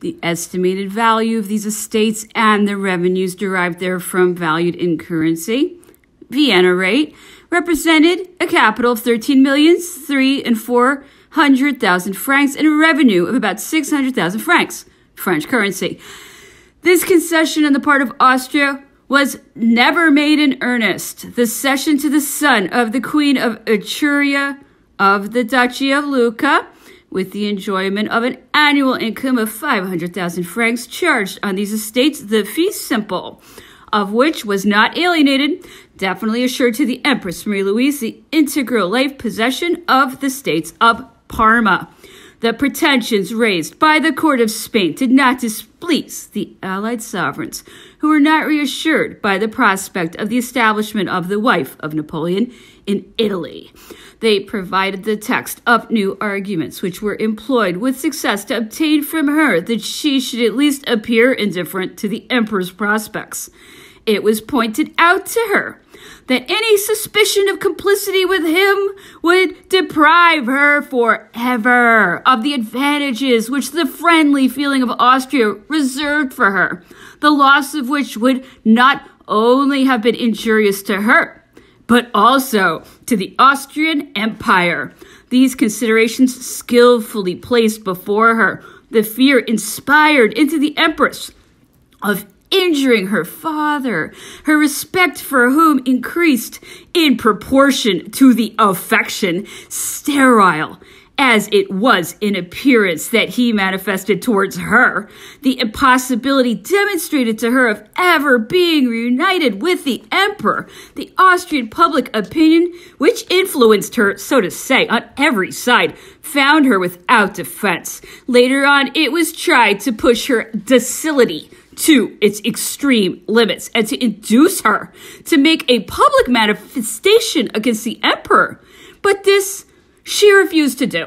The estimated value of these estates and the revenues derived therefrom valued in currency. Vienna rate represented a capital of 13 millions, three and four hundred thousand francs and a revenue of about 600,000 francs, French currency. This concession on the part of Austria was never made in earnest. The cession to the son of the Queen of Etruria of the Duchy of Lucca, with the enjoyment of an annual income of 500,000 francs charged on these estates, the fee simple of which was not alienated, definitely assured to the Empress Marie Louise the integral life possession of the states of Parma. The pretensions raised by the court of Spain did not displease the allied sovereigns, who were not reassured by the prospect of the establishment of the wife of Napoleon in Italy. They provided the text of new arguments, which were employed with success to obtain from her that she should at least appear indifferent to the emperor's prospects. It was pointed out to her that any suspicion of complicity with him would deprive her forever of the advantages which the friendly feeling of Austria reserved for her, the loss of which would not only have been injurious to her, but also to the Austrian Empire. These considerations skillfully placed before her the fear inspired into the Empress of injuring her father, her respect for whom increased in proportion to the affection, sterile as it was in appearance that he manifested towards her, the impossibility demonstrated to her of ever being reunited with the emperor, the Austrian public opinion, which influenced her, so to say, on every side, found her without defense. Later on, it was tried to push her docility to its extreme limits and to induce her to make a public manifestation against the emperor. But this she refused to do.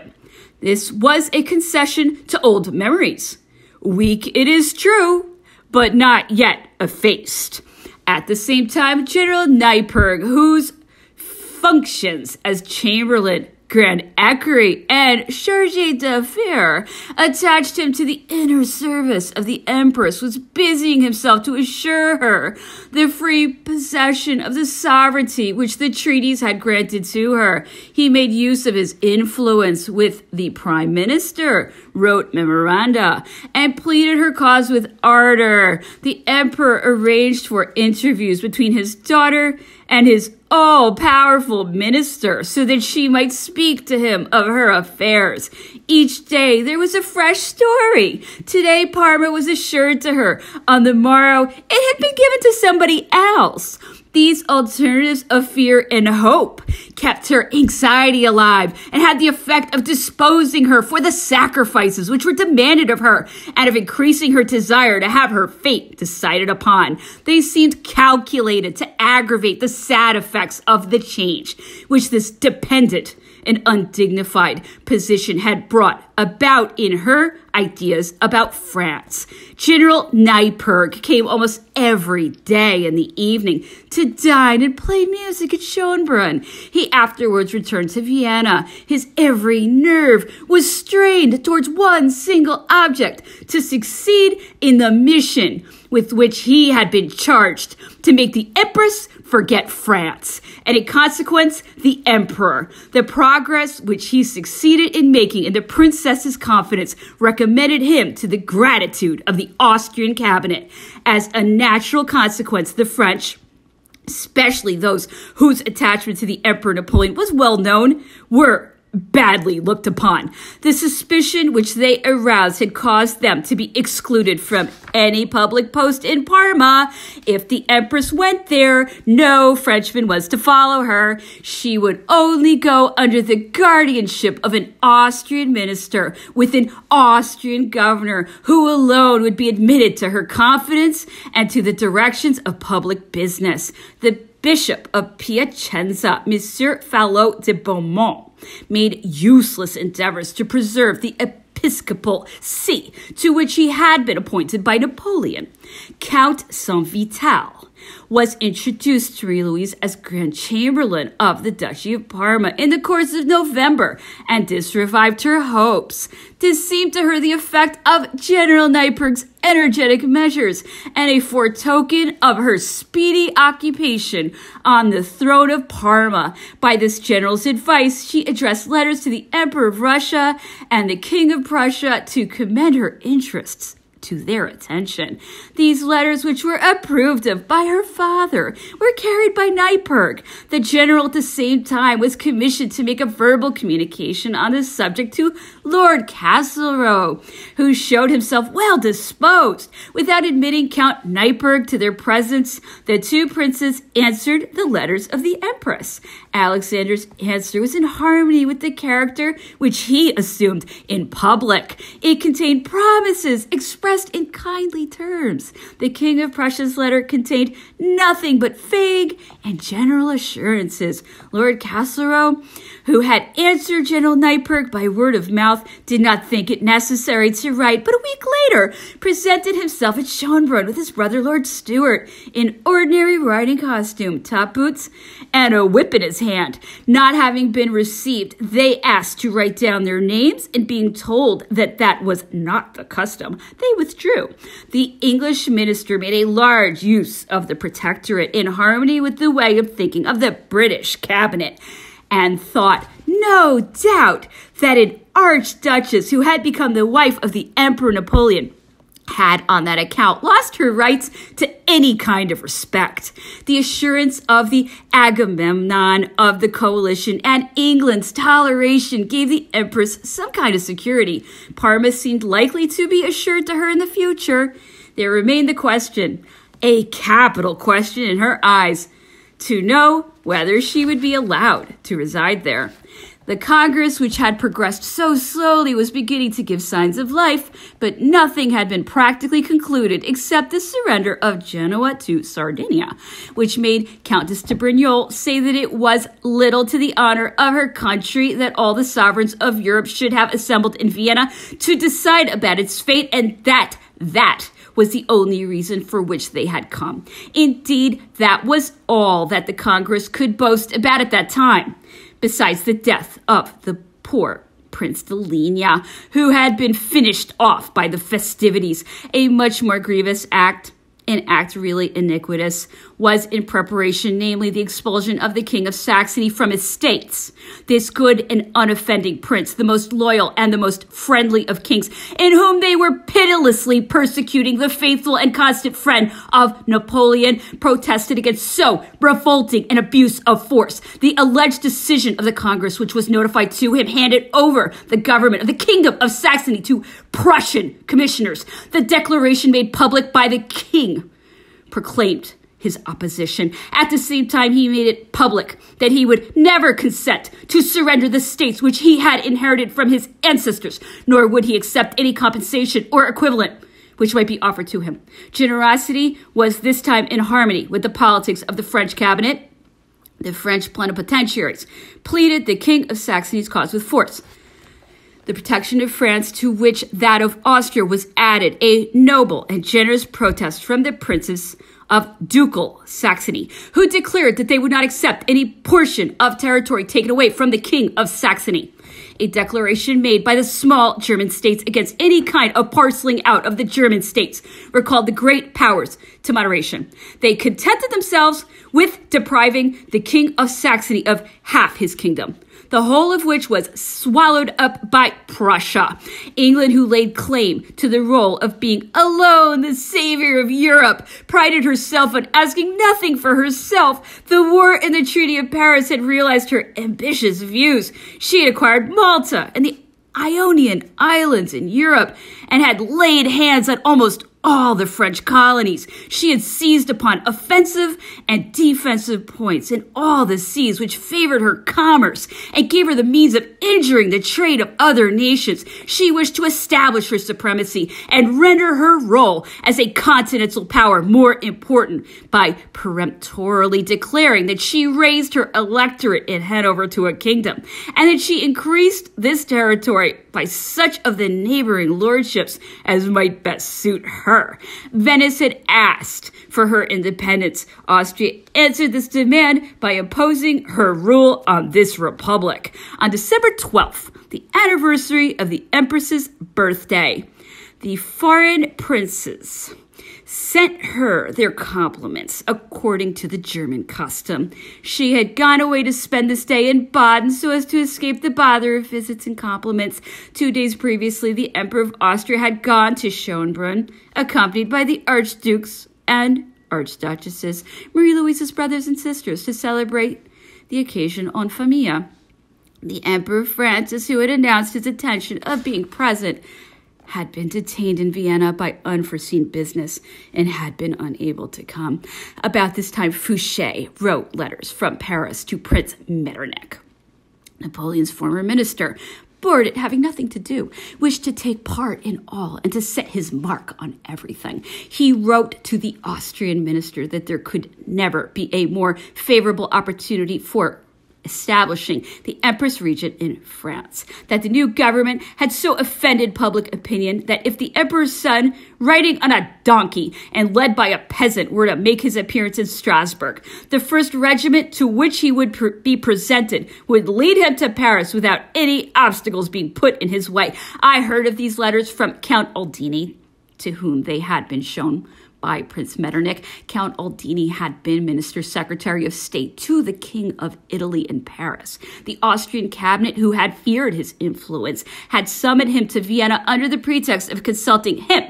This was a concession to old memories. Weak, it is true, but not yet effaced. At the same time, General Neipperg, whose functions as Chamberlain Grand Equerry and Chargé d'Affaires attached him to the inner service of the Empress, was busying himself to assure her the free possession of the sovereignty which the treaties had granted to her. He made use of his influence with the Prime Minister, wrote memoranda, and pleaded her cause with ardor. The Emperor arranged for interviews between his daughter and his all powerful minister so that she might speak to him of her affairs. Each day there was a fresh story. Today Parma was assured to her. On the morrow it had been given to somebody else. These alternatives of fear and hope kept her anxiety alive and had the effect of disposing her for the sacrifices which were demanded of her and of increasing her desire to have her fate decided upon. They seemed calculated to aggravate the sad effects of the change which this dependent and undignified position had brought about in her ideas about France. General Neipperg came almost every day in the evening to dine and play music at Schönbrunn. He afterwards returned to Vienna. His every nerve was strained towards one single object to succeed in the mission with which he had been charged to make the Empress forget France, and in consequence, the Emperor. The progress which he succeeded in making in the princess's confidence recommended him to the gratitude of the Austrian cabinet. As a natural consequence, the French especially those whose attachment to the Emperor Napoleon was well known, were badly looked upon. The suspicion which they aroused had caused them to be excluded from any public post in Parma. If the Empress went there, no Frenchman was to follow her. She would only go under the guardianship of an Austrian minister with an Austrian governor who alone would be admitted to her confidence and to the directions of public business. The Bishop of Piacenza, Monsieur Fallot de Beaumont, made useless endeavors to preserve the episcopal see to which he had been appointed by Napoleon. Count Saint Vital was introduced to Louise as Grand Chamberlain of the Duchy of Parma in the course of November, and this revived her hopes. This seemed to her the effect of General Neipperg's energetic measures and a foretoken of her speedy occupation on the throne of Parma. By this general's advice, she addressed letters to the Emperor of Russia and the King of Prussia to commend her interests to their attention. These letters, which were approved of by her father, were carried by Neipperg. The general at the same time was commissioned to make a verbal communication on the subject to Lord Castlereagh, who showed himself well disposed. Without admitting Count Neipperg to their presence, the two princes answered the letters of the Empress. Alexander's answer was in harmony with the character which he assumed in public. It contained promises expressed expressed in kindly terms. The King of Prussia's letter contained nothing but vague and general assurances. Lord Castlereagh, who had answered General Neipperg by word of mouth, did not think it necessary to write, but a week later presented himself at Schönbrunn with his brother Lord Stuart in ordinary riding costume, top boots, and a whip in his hand. Not having been received, they asked to write down their names, and being told that that was not the custom, they withdrew. The English minister made a large use of the protectorate in harmony with the way of thinking of the British cabinet and thought no doubt that an archduchess who had become the wife of the Emperor Napoleon had on that account lost her rights to any kind of respect. The assurance of the Agamemnon of the coalition and England's toleration gave the Empress some kind of security. Parma seemed likely to be assured to her in the future. There remained the question, a capital question in her eyes, to know whether she would be allowed to reside there. The Congress, which had progressed so slowly, was beginning to give signs of life, but nothing had been practically concluded except the surrender of Genoa to Sardinia, which made Countess de Brignole say that it was little to the honor of her country that all the sovereigns of Europe should have assembled in Vienna to decide about its fate, and that, that was the only reason for which they had come. Indeed, that was all that the Congress could boast about at that time besides the death of the poor Prince de Ligne, who had been finished off by the festivities, a much more grievous act an act really iniquitous, was in preparation, namely the expulsion of the King of Saxony from his states. This good and unoffending prince, the most loyal and the most friendly of kings, in whom they were pitilessly persecuting the faithful and constant friend of Napoleon, protested against so revolting an abuse of force. The alleged decision of the Congress, which was notified to him, handed over the government of the Kingdom of Saxony to Prussian commissioners. The declaration made public by the king proclaimed his opposition. At the same time, he made it public that he would never consent to surrender the states which he had inherited from his ancestors, nor would he accept any compensation or equivalent which might be offered to him. Generosity was this time in harmony with the politics of the French cabinet. The French plenipotentiaries pleaded the King of Saxony's cause with force the protection of France, to which that of Austria was added, a noble and generous protest from the princes of ducal Saxony, who declared that they would not accept any portion of territory taken away from the King of Saxony. A declaration made by the small German states against any kind of parceling out of the German states recalled the great powers to moderation. They contented themselves with depriving the King of Saxony of half his kingdom the whole of which was swallowed up by Prussia. England, who laid claim to the role of being alone the savior of Europe, prided herself on asking nothing for herself. The war and the Treaty of Paris had realized her ambitious views. She had acquired Malta and the Ionian Islands in Europe and had laid hands on almost all the French colonies. She had seized upon offensive and defensive points in all the seas which favored her commerce and gave her the means of injuring the trade of other nations. She wished to establish her supremacy and render her role as a continental power more important by peremptorily declaring that she raised her electorate in Hanover to a kingdom and that she increased this territory by such of the neighboring lordships as might best suit her. Venice had asked for her independence. Austria answered this demand by imposing her rule on this republic. On December 12th, the anniversary of the Empress's birthday, the foreign princes sent her their compliments according to the German custom. She had gone away to spend this day in Baden so as to escape the bother of visits and compliments. Two days previously, the Emperor of Austria had gone to Schönbrunn, accompanied by the Archdukes and Archduchesses, Marie Louise's brothers and sisters, to celebrate the occasion en famille. The Emperor Francis, who had announced his intention of being present, had been detained in Vienna by unforeseen business and had been unable to come. About this time, Fouché wrote letters from Paris to Prince Metternich. Napoleon's former minister, bored at having nothing to do, wished to take part in all and to set his mark on everything. He wrote to the Austrian minister that there could never be a more favorable opportunity for establishing the Empress Regent in France. That the new government had so offended public opinion that if the Emperor's son, riding on a donkey and led by a peasant, were to make his appearance in Strasbourg, the first regiment to which he would pr- be presented would lead him to Paris without any obstacles being put in his way. I heard of these letters from Count Aldini, to whom they had been shown by Prince Metternich, Count Aldini had been Minister Secretary of State to the King of Italy in Paris. The Austrian cabinet, who had feared his influence, had summoned him to Vienna under the pretext of consulting him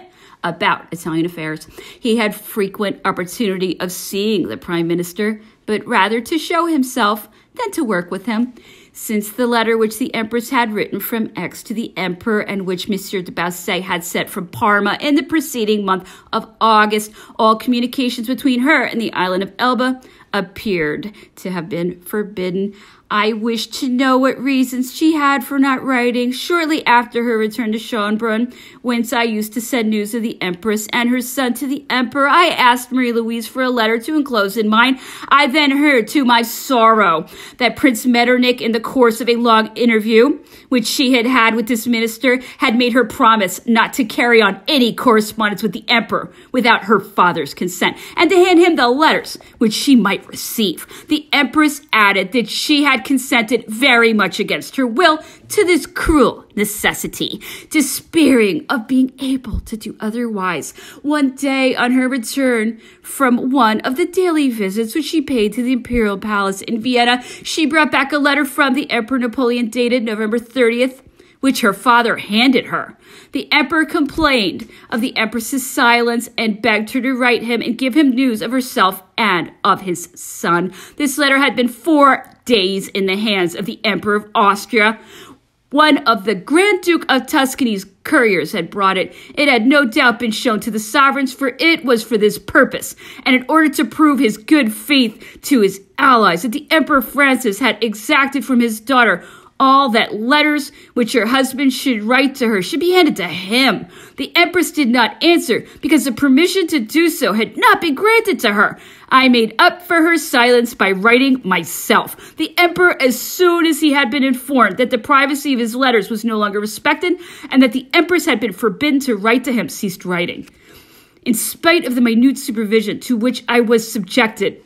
about Italian affairs. He had frequent opportunity of seeing the prime minister, but rather to show himself than to work with him since the letter which the Empress had written from Aix to the Emperor and which Monsieur de Bausset had sent from Parma in the preceding month of August, all communications between her and the island of Elba appeared to have been forbidden. I wished to know what reasons she had for not writing shortly after her return to Schönbrunn, whence I used to send news of the Empress and her son to the Emperor. I asked Marie Louise for a letter to enclose in mine. I then heard, to my sorrow, that Prince Metternich, in the course of a long interview which she had had with this minister, had made her promise not to carry on any correspondence with the Emperor without her father's consent, and to hand him the letters which she might receive. The Empress added that she had consented very much against her will to this cruel necessity, despairing of being able to do otherwise. One day, on her return from one of the daily visits which she paid to the Imperial Palace in Vienna, she brought back a letter from the Emperor Napoleon dated November 30th, which her father handed her. The emperor complained of the empress's silence and begged her to write him and give him news of herself and of his son. This letter had been four days in the hands of the emperor of Austria. One of the Grand Duke of Tuscany's couriers had brought it. It had no doubt been shown to the sovereigns, for it was for this purpose, and in order to prove his good faith to his allies, that the Emperor Francis had exacted from his daughter all that letters which her husband should write to her should be handed to him. The Empress did not answer because the permission to do so had not been granted to her. I made up for her silence by writing myself. The Emperor, as soon as he had been informed that the privacy of his letters was no longer respected and that the Empress had been forbidden to write to him, ceased writing. In spite of the minute supervision to which I was subjected,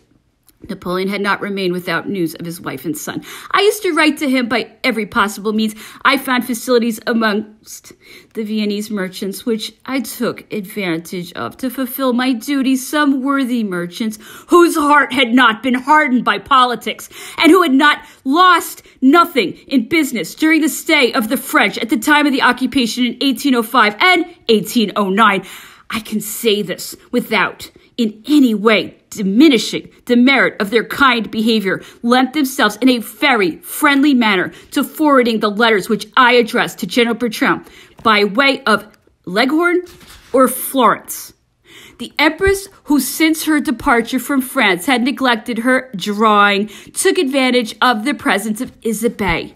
Napoleon had not remained without news of his wife and son. I used to write to him by every possible means. I found facilities amongst the Viennese merchants, which I took advantage of to fulfill my duty. Some worthy merchants whose heart had not been hardened by politics and who had not lost nothing in business during the stay of the French at the time of the occupation in 1805 and 1809. I can say this without in any way diminishing the merit of their kind behavior, lent themselves in a very friendly manner to forwarding the letters which I addressed to General Bertrand by way of Leghorn or Florence. The Empress, who since her departure from France had neglected her drawing, took advantage of the presence of Isabey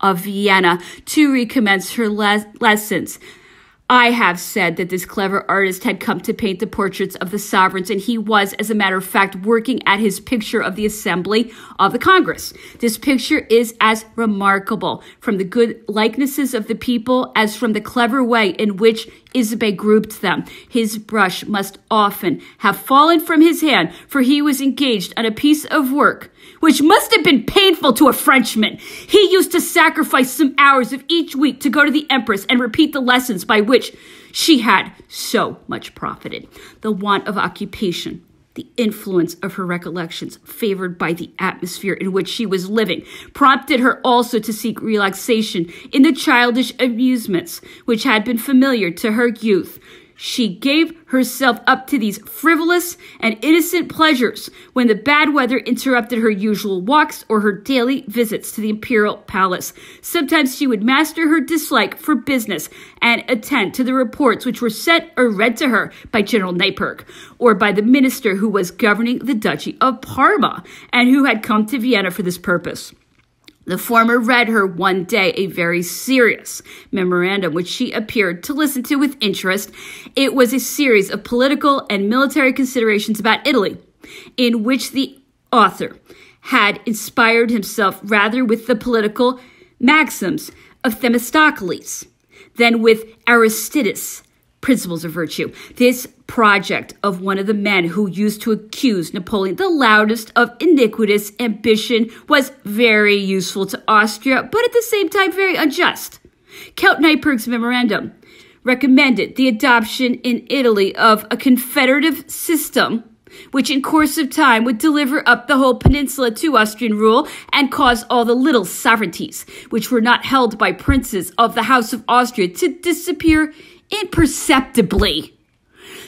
of Vienna to recommence her le- lessons. I have said that this clever artist had come to paint the portraits of the sovereigns, and he was, as a matter of fact, working at his picture of the Assembly of the Congress. This picture is as remarkable from the good likenesses of the people as from the clever way in which Isabey grouped them. His brush must often have fallen from his hand, for he was engaged on a piece of work which must have been painful to a Frenchman. He used to sacrifice some hours of each week to go to the Empress and repeat the lessons by which she had so much profited. The want of occupation, the influence of her recollections, favored by the atmosphere in which she was living, prompted her also to seek relaxation in the childish amusements which had been familiar to her youth she gave herself up to these frivolous and innocent pleasures when the bad weather interrupted her usual walks or her daily visits to the imperial palace. Sometimes she would master her dislike for business and attend to the reports which were sent or read to her by General Neipperg or by the minister who was governing the Duchy of Parma and who had come to Vienna for this purpose. The former read her one day a very serious memorandum, which she appeared to listen to with interest. It was a series of political and military considerations about Italy, in which the author had inspired himself rather with the political maxims of Themistocles than with Aristides principles of virtue. This project of one of the men who used to accuse Napoleon the loudest of iniquitous ambition was very useful to Austria, but at the same time very unjust. Count Neipperg's memorandum recommended the adoption in Italy of a confederative system which in course of time would deliver up the whole peninsula to Austrian rule and cause all the little sovereignties, which were not held by princes of the House of Austria, to disappear imperceptibly.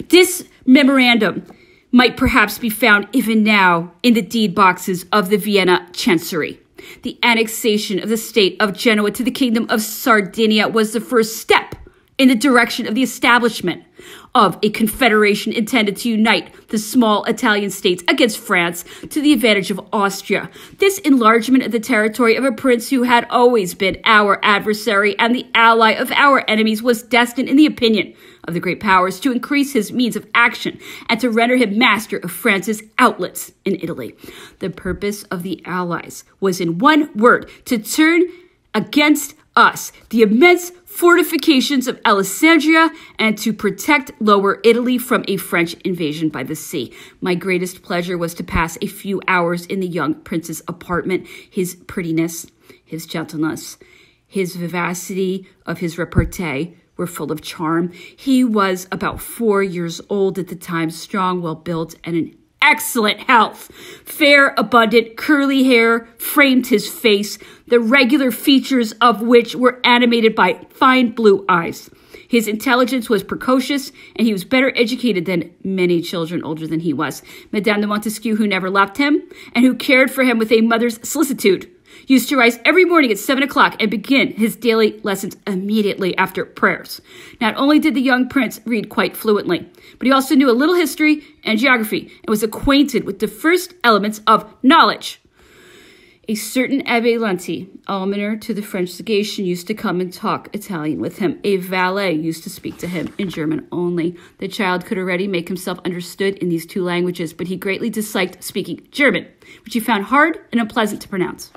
This memorandum might perhaps be found even now in the deed boxes of the Vienna Chancery. The annexation of the state of Genoa to the Kingdom of Sardinia was the first step in the direction of the establishment of a confederation intended to unite the small Italian states against France to the advantage of Austria. This enlargement of the territory of a prince who had always been our adversary and the ally of our enemies was destined, in the opinion of the great powers, to increase his means of action and to render him master of France's outlets in Italy. The purpose of the Allies was, in one word, to turn against us the immense fortifications of Alessandria and to protect Lower Italy from a French invasion by the sea. My greatest pleasure was to pass a few hours in the young prince's apartment. His prettiness, his gentleness, his vivacity of his repartee were full of charm. He was about four years old at the time, strong, well built, and an excellent health. Fair, abundant, curly hair framed his face, the regular features of which were animated by fine blue eyes. His intelligence was precocious, and he was better educated than many children older than he was. Madame de Montesquiou, who never left him, and who cared for him with a mother's solicitude, used to rise every morning at seven o'clock and begin his daily lessons immediately after prayers. Not only did the young prince read quite fluently, but he also knew a little history and geography and was acquainted with the first elements of knowledge. A certain Abbe Lanty, almoner to the French legation, used to come and talk Italian with him. A valet used to speak to him in German only. The child could already make himself understood in these two languages, but he greatly disliked speaking German, which he found hard and unpleasant to pronounce.